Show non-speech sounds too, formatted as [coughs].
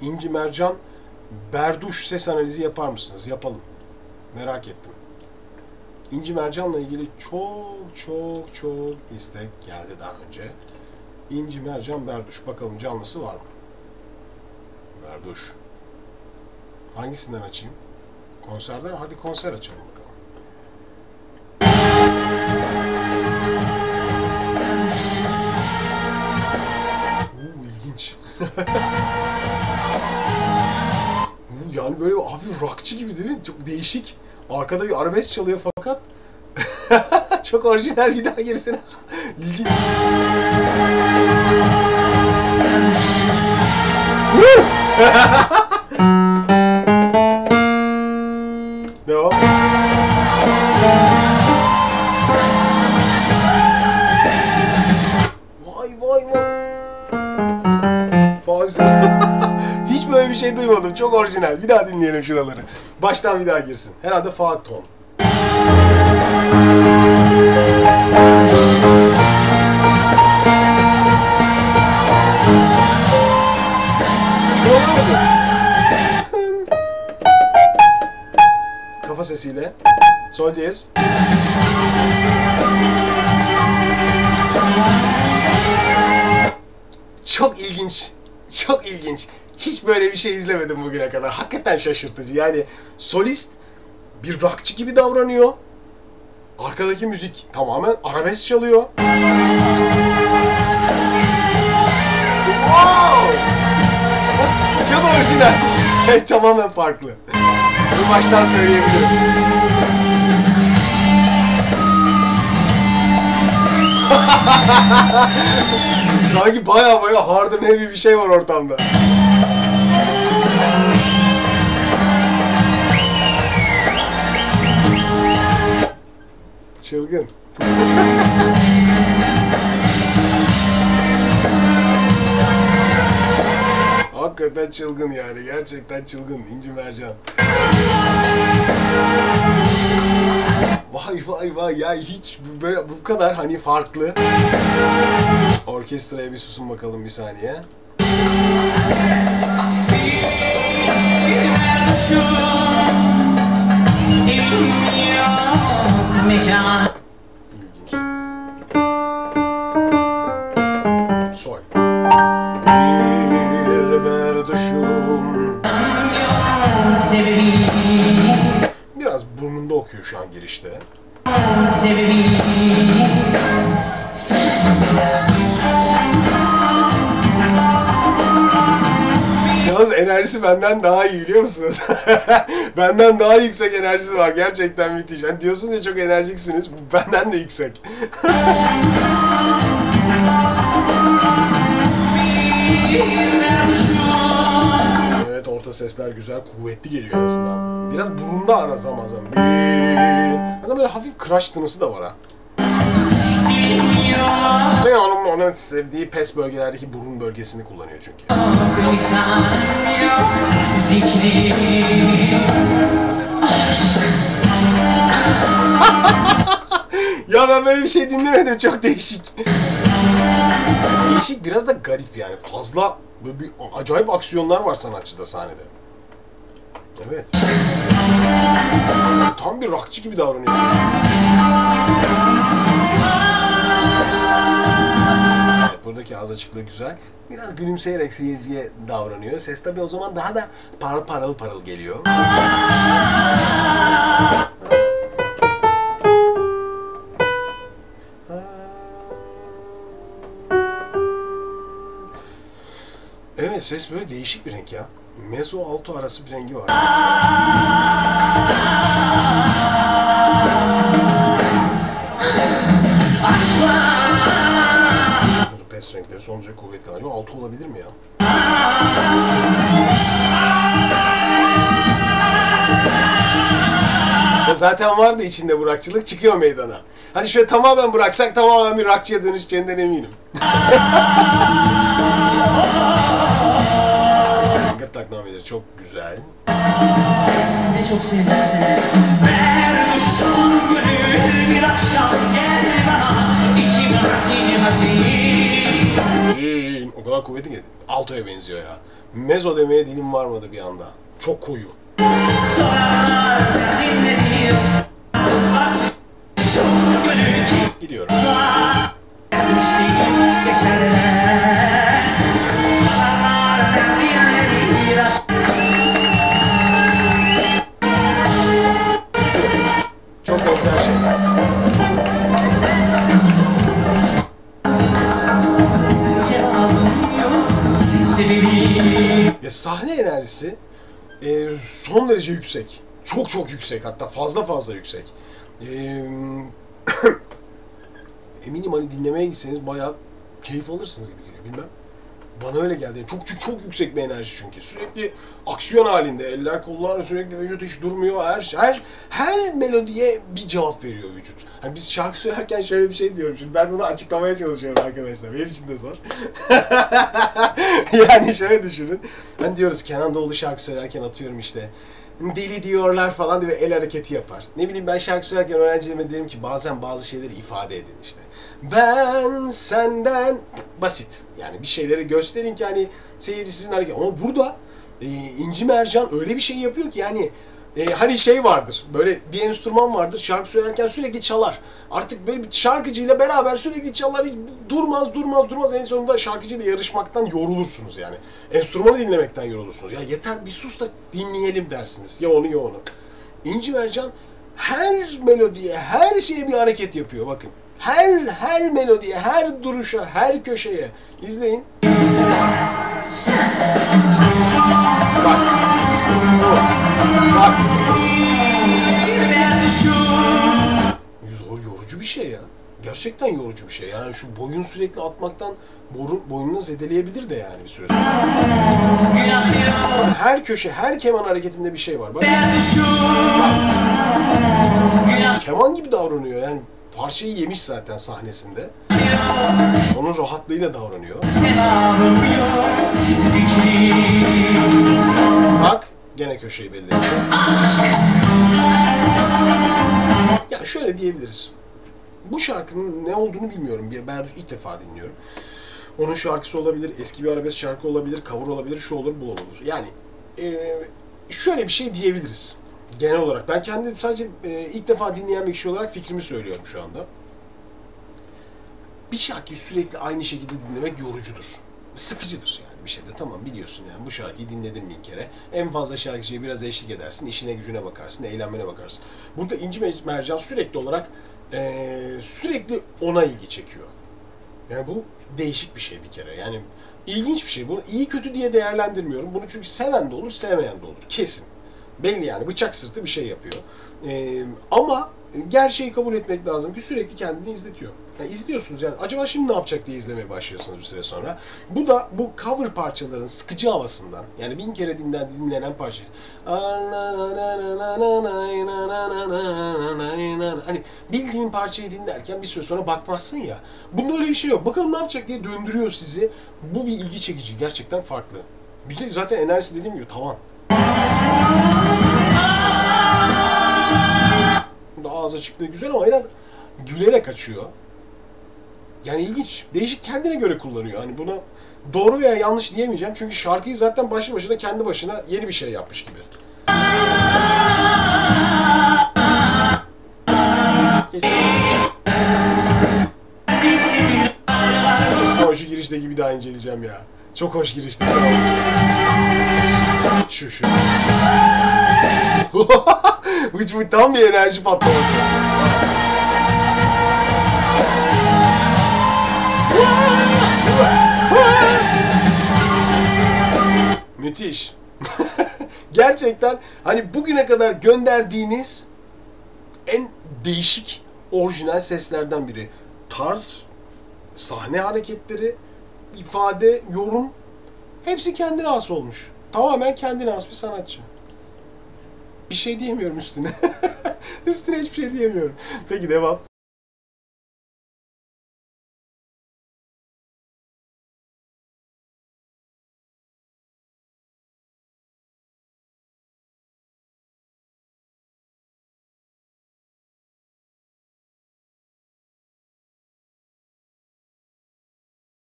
İnci Mercan Berduş ses analizi yapar mısınız? Yapalım. Merak ettim. İnci Mercan'la ilgili çok çok çok istek geldi daha önce. İnci Mercan Berduş. Bakalım canlısı var mı? Berduş. Hangisinden açayım? Konserden? Hadi konser açalım bakalım. Oo, ilginç. [laughs] yani böyle hafif rockçı gibi değil mi? Çok değişik. Arkada bir arabesk çalıyor fakat [laughs] çok orijinal bir daha gerisine. [laughs] İlginç. [laughs] Devam. Vay vay vay. Faiz. Bir şey duymadım. Çok orijinal. Bir daha dinleyelim şuraları. Baştan bir daha girsin. Herhalde fa ton. Kafa sesiyle. Sol diyez. Çok ilginç. Çok ilginç. Hiç böyle bir şey izlemedim bugüne kadar. Hakikaten şaşırtıcı. Yani solist bir rockçı gibi davranıyor. Arkadaki müzik tamamen arabesk çalıyor. Wow! Çok orijinal. [laughs] Tamamen farklı. Bunu baştan söyleyebilirim. [laughs] Sanki baya baya hard and heavy bir şey var ortamda. Çılgın. Hakikaten çılgın yani. Gerçekten çılgın. İnci Mercan. Vay vay vay ya hiç böyle bu kadar hani farklı. Orkestraya bir susun bakalım bir saniye. Biraz burnunda okuyor şu an girişte. Yalnız enerjisi benden daha iyi biliyor musunuz? [laughs] benden daha yüksek enerjisi var. Gerçekten müthiş. Hani diyorsunuz ya çok enerjiksiniz. Benden de yüksek. [laughs] evet orta sesler güzel, kuvvetli geliyor en azından. Biraz burunda ara zaman zaman. Bir... Aslında böyle hafif crash tınısı da var ha. Ve onun, onun sevdiği pes bölgelerdeki burun bölgesini kullanıyor çünkü. [laughs] Ya ben böyle bir şey dinlemedim. Çok değişik. değişik biraz da garip yani. Fazla böyle bir acayip aksiyonlar var sanatçıda sahnede. Evet. Tam bir rockçı gibi davranıyorsun. Evet, buradaki ağız açıklığı güzel. Biraz gülümseyerek seyirciye davranıyor. Ses tabii o zaman daha da parıl parıl parıl geliyor. Evet ses böyle değişik bir renk ya. Mezzo alto arası bir rengi var. Pes renkleri son derece kuvvetli. Acaba alto olabilir mi ya? Zaten vardı içinde bu rockçılık çıkıyor meydana. Hani şöyle tamamen bıraksak tamamen bir rockçıya dönüşeceğinden eminim. [laughs] Gırtlak nameleri çok güzel. Ne çok sevdim seni Berduşum gönül bir akşam gel bana İçim hazin hazin o kadar kuvvetli ki altoya benziyor ya. Mezo demeye dilim varmadı bir anda. Çok koyu. Sorarlar derdinleri Ya sahne enerjisi e, son derece yüksek. Çok çok yüksek hatta fazla fazla yüksek. E, [coughs] eminim hani dinlemeye gitseniz bayağı keyif alırsınız gibi geliyor bilmem. Bana öyle geldi. Çok çok çok yüksek bir enerji çünkü. Sürekli aksiyon halinde. Eller kollar sürekli vücut hiç durmuyor. Her her her melodiye bir cevap veriyor vücut. Hani biz şarkı söylerken şöyle bir şey diyorum. Şimdi ben bunu açıklamaya çalışıyorum arkadaşlar. Benim için de zor. [laughs] yani şöyle düşünün. Hani diyoruz Kenan Doğulu şarkı söylerken atıyorum işte deli diyorlar falan diye el hareketi yapar. Ne bileyim ben şarkı söylerken öğrencilerime derim ki bazen bazı şeyleri ifade edin işte. Ben senden basit. Yani bir şeyleri gösterin ki hani seyirci sizin hareket. Ama burada e, İnci Mercan öyle bir şey yapıyor ki yani e, hani şey vardır. Böyle bir enstrüman vardır. Şarkı söylerken sürekli çalar. Artık böyle bir şarkıcıyla beraber sürekli çalar. Hiç durmaz durmaz durmaz. En sonunda şarkıcıyla yarışmaktan yorulursunuz yani. Enstrümanı dinlemekten yorulursunuz. Ya yeter bir sus da dinleyelim dersiniz. Ya onu ya onu. İnci Mercan her melodiye, her şeye bir hareket yapıyor bakın. Her her melodiye, her duruşa, her köşeye. İzleyin. Bak. Bak. Zor yorucu bir şey ya. Gerçekten yorucu bir şey. Yani şu boyun sürekli atmaktan boyun, boynunu zedeleyebilir de yani bir süre sonra. Her köşe, her keman hareketinde bir şey var. Bak Günah keman gibi davranıyor yani. Parçayı yemiş zaten sahnesinde. Onun rahatlığıyla davranıyor. Bak gene köşeyi belli ediyor. Ya şöyle diyebiliriz. Bu şarkının ne olduğunu bilmiyorum. Bir Berdüş ilk defa dinliyorum. Onun şarkısı olabilir, eski bir arabesk şarkı olabilir, cover olabilir, şu olur, bu olur. Yani eee, şöyle bir şey diyebiliriz. Genel olarak. Ben kendim sadece eee, ilk defa dinleyen bir kişi olarak fikrimi söylüyorum şu anda. Bir şarkıyı sürekli aynı şekilde dinlemek yorucudur. Sıkıcıdır yani bir şeyde. Tamam biliyorsun yani bu şarkıyı dinledin bin kere. En fazla şarkıcıya biraz eşlik edersin, işine gücüne bakarsın, eğlenmene bakarsın. Burada İnci Mer- Mercan sürekli olarak eee, sürekli ona ilgi çekiyor. Yani bu değişik bir şey bir kere. Yani ilginç bir şey. Bunu iyi kötü diye değerlendirmiyorum. Bunu çünkü seven de olur, sevmeyen de olur. Kesin. Belli yani bıçak sırtı bir şey yapıyor. Ee, ama gerçeği kabul etmek lazım ki sürekli kendini izletiyor. Yani izliyorsunuz yani acaba şimdi ne yapacak diye izlemeye başlıyorsunuz bir süre sonra. Bu da bu cover parçaların sıkıcı havasından yani bin kere dinlen, dinlenen parça. Hani bildiğin parçayı dinlerken bir süre sonra bakmazsın ya. Bunda öyle bir şey yok. Bakalım ne yapacak diye döndürüyor sizi. Bu bir ilgi çekici. Gerçekten farklı. Bir de zaten enerjisi dediğim gibi tavan. Bunda ağız açıklığı güzel ama biraz gülerek açıyor. Yani ilginç. Değişik kendine göre kullanıyor. Hani buna doğru veya yanlış diyemeyeceğim. Çünkü şarkıyı zaten başlı başına kendi başına yeni bir şey yapmış gibi. Geçiyorum. Şu girişteki bir daha inceleyeceğim ya. Çok hoş girişti. Şu şu. [laughs] bu, bu tam bir enerji patlaması. Müthiş. [laughs] Gerçekten hani bugüne kadar gönderdiğiniz en değişik orijinal seslerden biri. Tarz, sahne hareketleri, ifade, yorum hepsi kendine has olmuş. Tamamen kendine has bir sanatçı. Bir şey diyemiyorum üstüne. [laughs] üstüne hiçbir şey diyemiyorum. Peki devam.